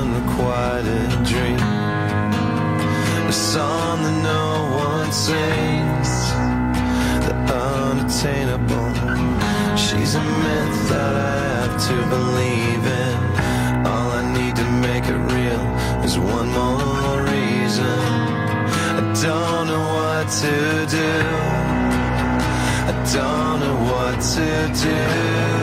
unrequited dream. A song that no one sings, the unattainable. She's a myth that I have to believe in. All I need to make it real is one more reason. I don't know what to do. I don't know what to do.